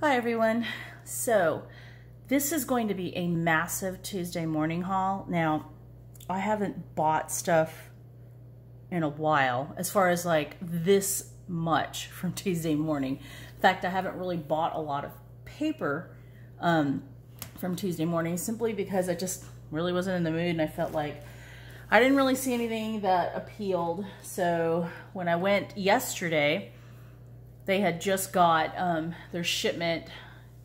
Hi everyone. So this is going to be a massive Tuesday morning haul. Now, I haven't bought stuff in a while as far as like this much from Tuesday morning. In fact, I haven't really bought a lot of paper um, from Tuesday morning simply because I just really wasn't in the mood and I felt like I didn't really see anything that appealed. So when I went yesterday, they had just got um, their shipment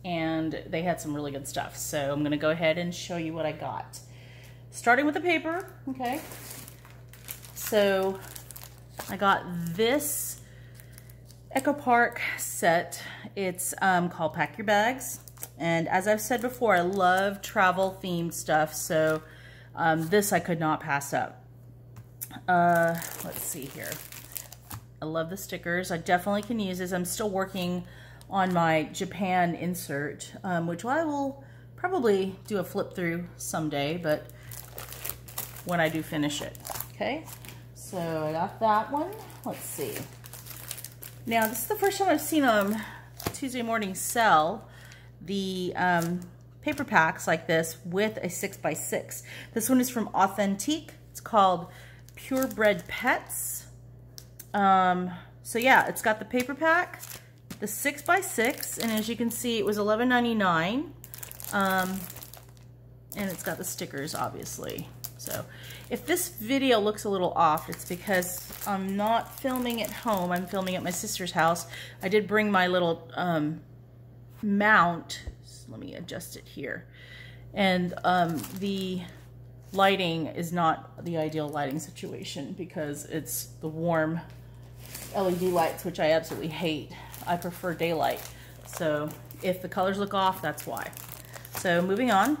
and they had some really good stuff. So I'm gonna go ahead and show you what I got. Starting with the paper, okay? So I got this Echo Park set. It's um, called Pack Your Bags. And as I've said before, I love travel themed stuff. So um, this I could not pass up. Uh, let's see here. I love the stickers. I definitely can use this. I'm still working on my Japan insert, um, which I will probably do a flip through someday, but when I do finish it. Okay, so I got that one. Let's see. Now, this is the first time I've seen them um, Tuesday morning sell the um, paper packs like this with a 6x6. This one is from Authentique. It's called Purebred Pets. Um, so yeah, it's got the paper pack, the 6x6, and as you can see, it was $11.99. Um, and it's got the stickers, obviously. So if this video looks a little off, it's because I'm not filming at home. I'm filming at my sister's house. I did bring my little um, mount. So let me adjust it here. And um, the lighting is not the ideal lighting situation because it's the warm LED lights, which I absolutely hate. I prefer daylight. So if the colors look off, that's why. So moving on.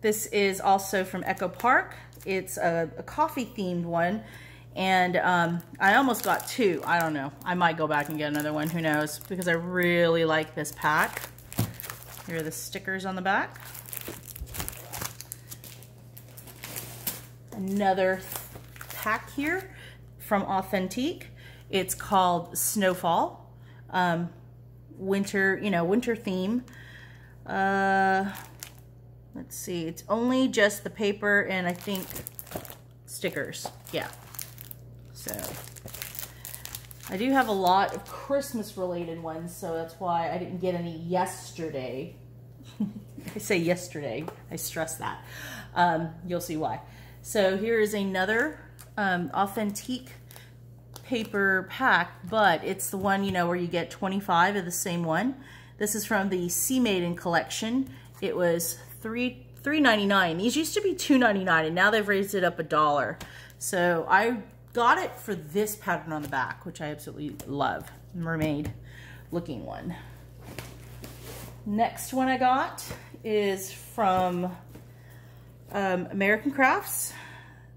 This is also from Echo Park. It's a, a coffee themed one. And um, I almost got two. I don't know. I might go back and get another one. Who knows? Because I really like this pack. Here are the stickers on the back. Another pack here from Authentique. It's called Snowfall. Um, winter, you know, winter theme. Uh, let's see. It's only just the paper and I think stickers. Yeah. So I do have a lot of Christmas related ones, so that's why I didn't get any yesterday. I say yesterday, I stress that. Um, you'll see why. So here is another um, Authentique paper pack, but it's the one, you know, where you get 25 of the same one. This is from the Sea Maiden collection. It was three $3.99. These used to be $2.99 and now they've raised it up a dollar. So I got it for this pattern on the back, which I absolutely love. Mermaid looking one. Next one I got is from um, American Crafts.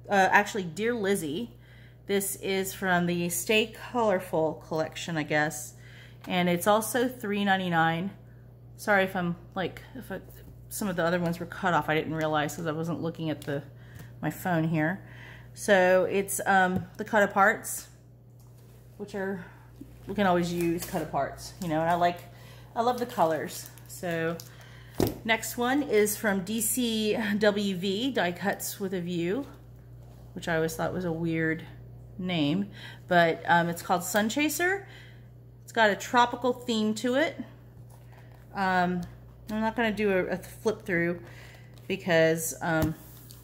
Uh, actually, Dear Lizzy. This is from the Stay Colorful collection, I guess. And it's also $3.99. Sorry if I'm like, if I, some of the other ones were cut off. I didn't realize because I wasn't looking at the my phone here. So it's um, the cut aparts, which are, we can always use cut aparts, you know, and I like, I love the colors. So next one is from DCWV, Die Cuts with a View, which I always thought was a weird name, but um, it's called Sun Chaser. It's got a tropical theme to it. Um, I'm not going to do a, a, flip through because um,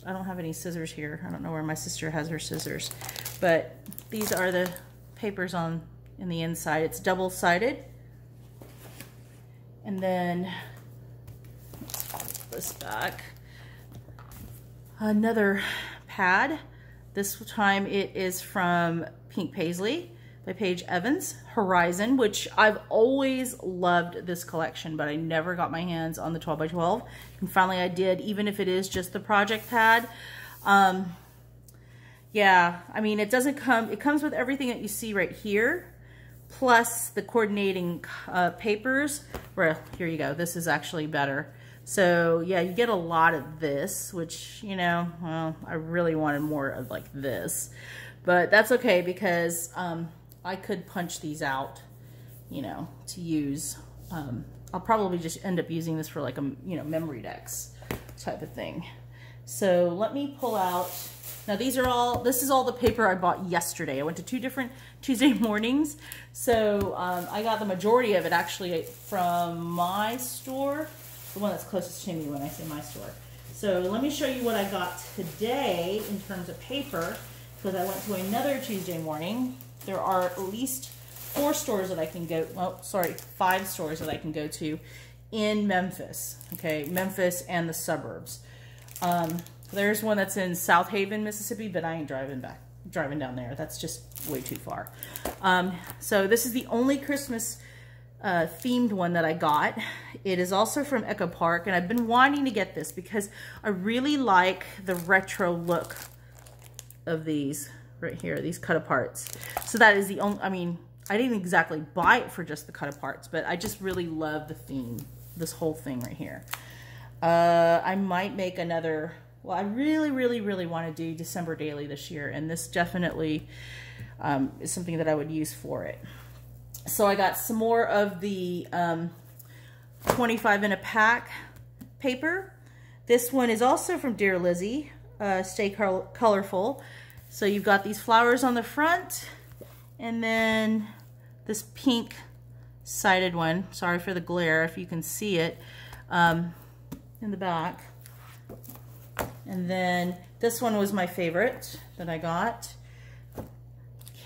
I don't have any scissors here. I don't know where my sister has her scissors, but these are the papers on in the inside. It's double-sided. And then, let's this back. Another pad. This time it is from Pink Paisley by Paige Evans, Horizon, which I've always loved this collection, but I never got my hands on the 12 by 12. And finally I did, even if it is just the project pad. Um, yeah, I mean, it doesn't come, it comes with everything that you see right here, plus the coordinating uh, papers. Well, here you go. This is actually better. So yeah, you get a lot of this, which, you know, well, I really wanted more of like this, but that's okay because um, I could punch these out, you know, to use um, I'll probably just end up using this for like a, you know, memory decks type of thing. So let me pull out, now these are all, this is all the paper I bought yesterday. I went to two different Tuesday mornings. So um, I got the majority of it actually from my store, the one that's closest to me when I say my store. So let me show you what I got today in terms of paper because I went to another Tuesday morning. There are at least four stores that I can go, well, sorry, five stores that I can go to in Memphis, okay, Memphis and the suburbs. Um, there's one that's in Southaven, Mississippi, but I ain't driving back, driving down there. That's just way too far. Um, so this is the only Christmas uh, themed one that I got. It is also from Echo Park, and I've been wanting to get this because I really like the retro look of these right here, these cut aparts. So that is the only, I mean, I didn't exactly buy it for just the cut aparts, but I just really love the theme, this whole thing right here. Uh, I might make another, well, I really, really, really want to do December Daily this year, and this definitely um, is something that I would use for it. So I got some more of the um, 25 in a pack paper. This one is also from Dear Lizzy, uh, Stay Col Colorful. So you've got these flowers on the front and then this pink sided one. Sorry for the glare if you can see it um, in the back. And then this one was my favorite that I got.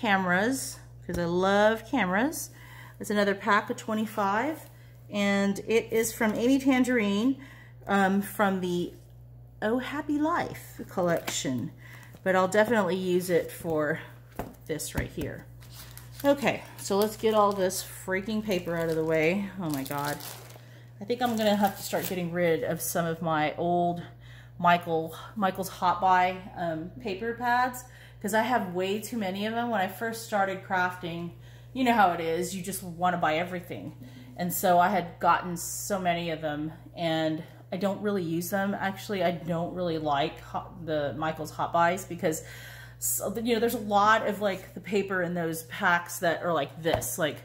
Cameras, because I love cameras. It's another pack of 25. And it is from Amy Tangerine um, from the Oh Happy Life collection but I'll definitely use it for this right here. Okay, so let's get all this freaking paper out of the way. Oh my God. I think I'm gonna have to start getting rid of some of my old Michael Michael's Hot Buy um, paper pads because I have way too many of them. When I first started crafting, you know how it is, you just want to buy everything. And so I had gotten so many of them and I don't really use them. Actually, I don't really like hot, the Michael's Hot Buys because, you know, there's a lot of like the paper in those packs that are like this, like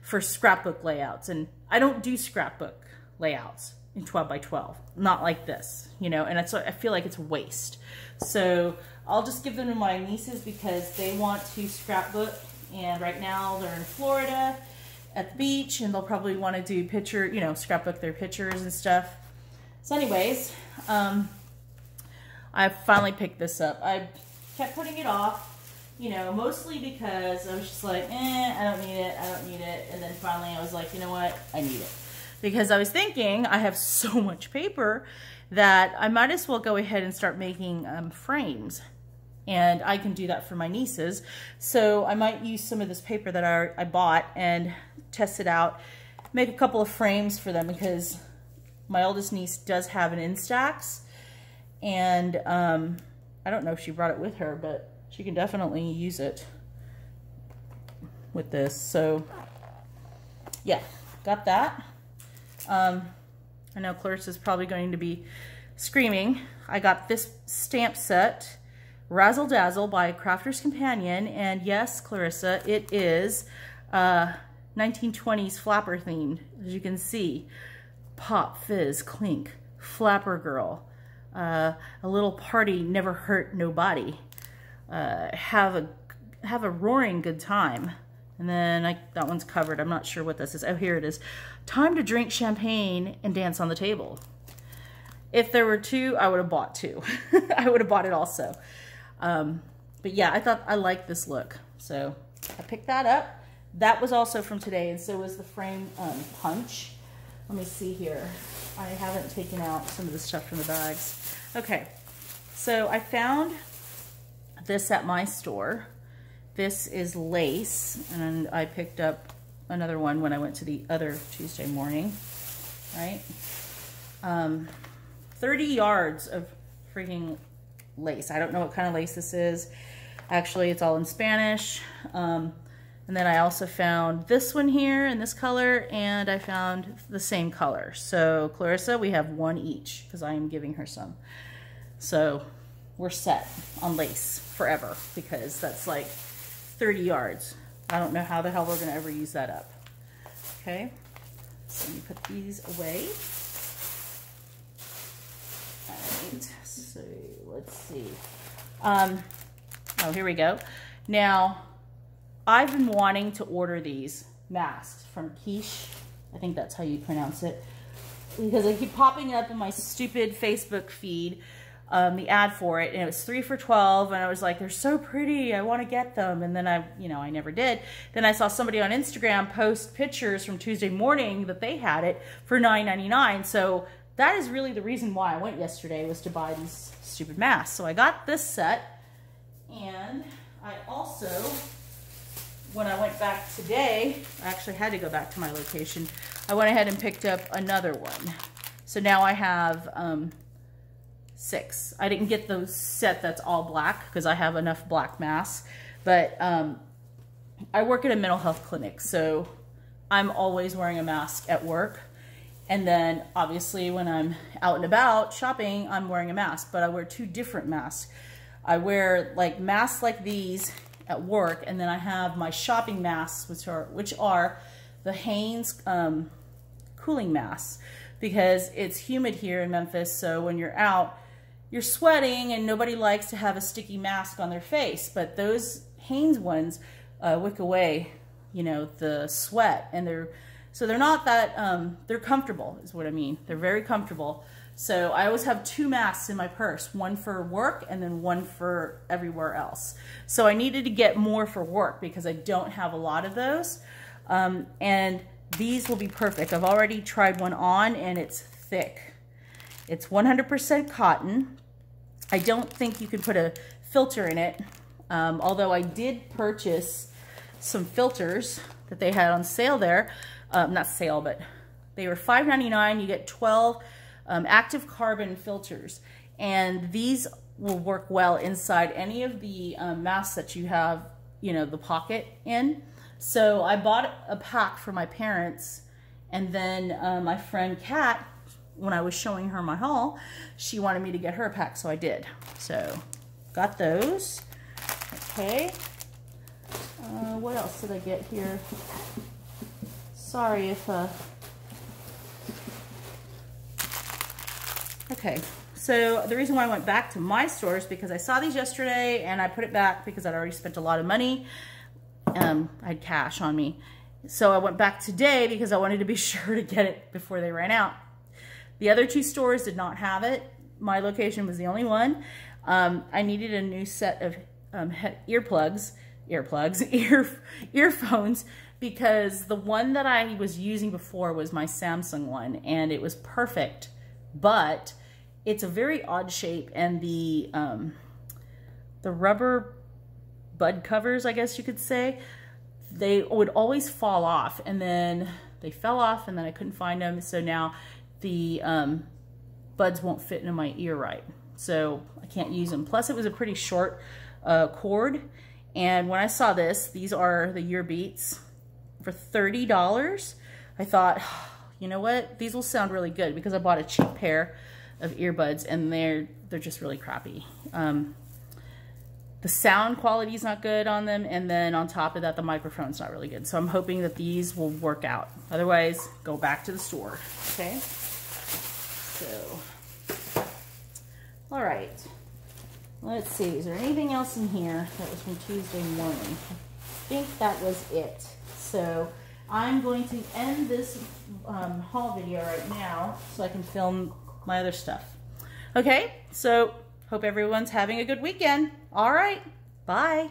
for scrapbook layouts. And I don't do scrapbook layouts 12 by 12, not like this, you know, and it's, I feel like it's waste. So I'll just give them to my nieces because they want to scrapbook and right now they're in Florida at the beach and they'll probably want to do picture, you know, scrapbook their pictures and stuff. So anyways, um, I finally picked this up. I kept putting it off, you know, mostly because I was just like, eh, I don't need it, I don't need it. And then finally I was like, you know what, I need it. Because I was thinking I have so much paper that I might as well go ahead and start making um, frames. And I can do that for my nieces. So I might use some of this paper that I, I bought and test it out, make a couple of frames for them because my oldest niece does have an Instax, and um, I don't know if she brought it with her, but she can definitely use it with this. So, yeah, got that. Um, I know Clarissa's probably going to be screaming. I got this stamp set, Razzle Dazzle by Crafter's Companion, and yes, Clarissa, it is uh, 1920s flapper themed, as you can see pop, fizz, clink, flapper girl, uh, a little party never hurt nobody, uh, have a have a roaring good time. And then I, that one's covered. I'm not sure what this is. Oh, here it is. Time to drink champagne and dance on the table. If there were two, I would have bought two. I would have bought it also. Um, but yeah, I thought I liked this look. So I picked that up. That was also from today, and so was the frame um, punch. Let me see here. I haven't taken out some of the stuff from the bags. Okay, so I found this at my store. This is lace, and I picked up another one when I went to the other Tuesday morning, right? Um, 30 yards of freaking lace. I don't know what kind of lace this is. Actually, it's all in Spanish. Um, and then I also found this one here in this color, and I found the same color. So Clarissa, we have one each, because I am giving her some. So we're set on lace forever, because that's like 30 yards. I don't know how the hell we're going to ever use that up. Okay, So let me put these away. All right, so let's see. Um, oh, here we go. Now, I've been wanting to order these masks from Quiche. I think that's how you pronounce it. Because they keep popping up in my stupid Facebook feed um, the ad for it and it was three for 12 and I was like, they're so pretty. I want to get them. And then I, you know, I never did. Then I saw somebody on Instagram post pictures from Tuesday morning that they had it for $9.99. So that is really the reason why I went yesterday was to buy these stupid masks. So I got this set and I also, when I went back today, I actually had to go back to my location. I went ahead and picked up another one. So now I have, um, six. I didn't get the set that's all black because I have enough black masks. But um, I work at a mental health clinic, so I'm always wearing a mask at work. And then obviously when I'm out and about shopping, I'm wearing a mask, but I wear two different masks. I wear like masks like these at work, and then I have my shopping masks, which are which are the Hanes um, cooling masks because it's humid here in Memphis. So when you're out, you're sweating and nobody likes to have a sticky mask on their face, but those Hanes ones uh, wick away, you know, the sweat and they're, so they're not that, um, they're comfortable is what I mean. They're very comfortable. So I always have two masks in my purse, one for work and then one for everywhere else. So I needed to get more for work because I don't have a lot of those. Um, and these will be perfect. I've already tried one on and it's thick. It's 100% cotton. I don't think you can put a filter in it, um, although I did purchase some filters that they had on sale there. Um, not sale, but they were $5.99. You get 12 um, active carbon filters. And these will work well inside any of the um, masks that you have, you know, the pocket in. So I bought a pack for my parents. And then uh, my friend Kat when I was showing her my haul, she wanted me to get her a pack, so I did. So, got those. Okay. Uh, what else did I get here? Sorry if, uh... Okay, so the reason why I went back to my store is because I saw these yesterday and I put it back because I'd already spent a lot of money. Um, I had cash on me. So I went back today because I wanted to be sure to get it before they ran out. The other two stores did not have it. My location was the only one. Um, I needed a new set of um, earplugs, earplugs, ear, earphones, because the one that I was using before was my Samsung one, and it was perfect, but it's a very odd shape, and the um, the rubber bud covers, I guess you could say, they would always fall off, and then they fell off, and then I couldn't find them, so now the um, buds won't fit into my ear right. So I can't use them. Plus it was a pretty short uh, cord. And when I saw this, these are the Ear Beats for $30. I thought, you know what? These will sound really good because I bought a cheap pair of earbuds and they're they're just really crappy. Um, the sound quality is not good on them and then on top of that the microphone's not really good so I'm hoping that these will work out otherwise go back to the store okay so, all right. Let's see, is there anything else in here that was from Tuesday morning? I think that was it. So I'm going to end this um, haul video right now so I can film my other stuff. Okay, so hope everyone's having a good weekend. All right, bye.